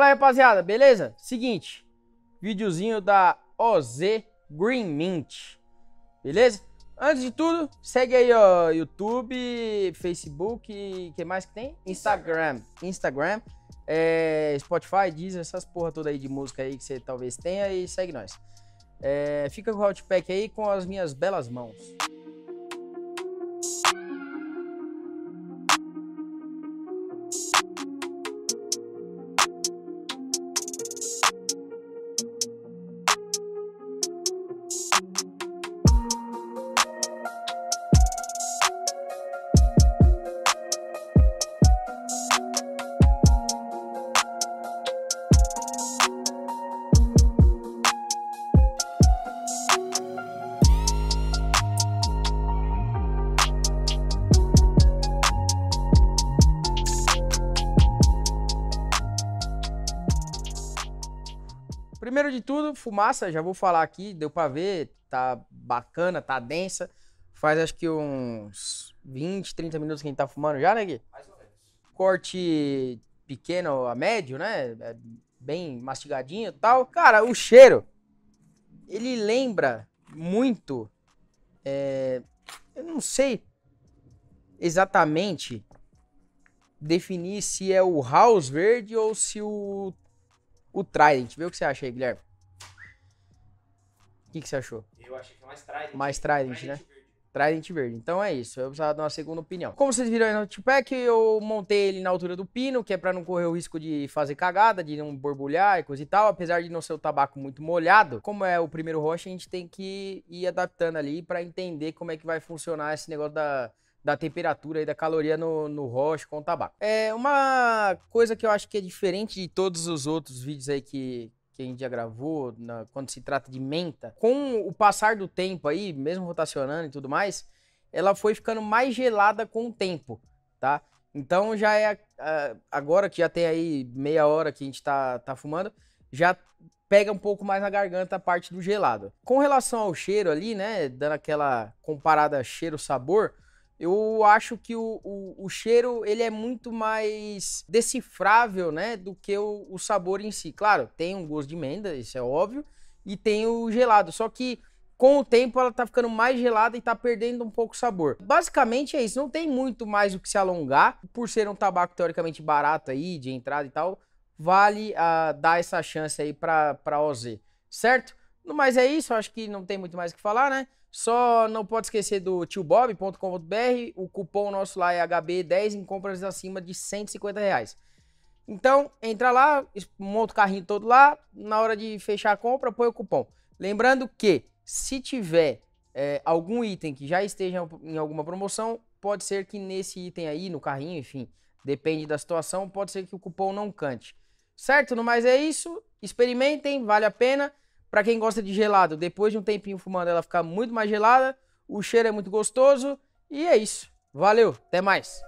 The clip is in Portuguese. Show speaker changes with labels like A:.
A: rapaziada, beleza? Seguinte, videozinho da OZ Green Mint, beleza? Antes de tudo, segue aí, ó, YouTube, Facebook, que mais que tem? Instagram. Instagram, é, Spotify, Deezer, essas porra toda aí de música aí que você talvez tenha e segue nós. É, fica com o Hotpack aí com as minhas belas mãos. Primeiro de tudo, fumaça, já vou falar aqui, deu pra ver, tá bacana, tá densa. Faz acho que uns 20, 30 minutos que a gente tá fumando já, né, Gui?
B: Mais ou menos.
A: Corte pequeno a médio, né? É Bem mastigadinho e tal. Cara, o cheiro, ele lembra muito. é, eu não sei exatamente definir se é o House Verde ou se o, o Trident. Vê o que você acha aí, Guilherme. O que, que você achou?
B: Eu achei que é mais Trident.
A: Mais Trident, né?
B: verde.
A: Trident verde. Então é isso. Eu precisava de uma segunda opinião. Como vocês viram aí no Tupac, eu montei ele na altura do pino, que é pra não correr o risco de fazer cagada, de não borbulhar e coisa e tal. Apesar de não ser o tabaco muito molhado, como é o primeiro rocha, a gente tem que ir adaptando ali pra entender como é que vai funcionar esse negócio da, da temperatura e da caloria no, no rocha com o tabaco. É uma coisa que eu acho que é diferente de todos os outros vídeos aí que, que a gente já gravou, na- quando se trata de menta, com o passar do tempo aí, mesmo rotacionando e tudo mais, ela foi ficando mais gelada com o tempo, tá? Então já é, agora que já tem aí meia hora que a gente tá, tá fumando, já pega um pouco mais na garganta a parte do gelado. Com relação ao cheiro ali, né, dando aquela comparada cheiro-sabor, eu acho que o, o, o cheiro ele é muito mais decifrável, né, do que o, o sabor em si. Claro, tem um gosto de menta, isso é óbvio, e tem o gelado. Só que com o tempo ela tá ficando mais gelada e tá perdendo um pouco o sabor. Basicamente é isso, não tem muito mais o que se alongar. Por ser um tabaco teoricamente barato aí, de entrada e tal, vale ah, dar essa chance aí pra, pra OZ, certo? No mais é isso, acho que não tem muito mais o que falar, né? Só não pode esquecer do tiobob.com.br, o cupom nosso lá é HB10 em compras acima de 150 reais. Então, entra lá, monta o carrinho todo lá, na hora de fechar a compra, põe o cupom. Lembrando que, se tiver é, algum item que já esteja em alguma promoção, pode ser que nesse item aí, no carrinho, enfim, depende da situação, pode ser que o cupom não cante. Certo? No mais é isso, experimentem, vale a pena. Pra quem gosta de gelado, depois de um tempinho fumando, ela fica muito mais gelada. O cheiro é muito gostoso. E é isso. Valeu, até mais.